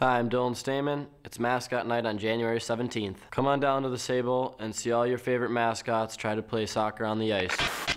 Hi, I'm Dylan Steman. It's mascot night on January 17th. Come on down to the Sable and see all your favorite mascots try to play soccer on the ice.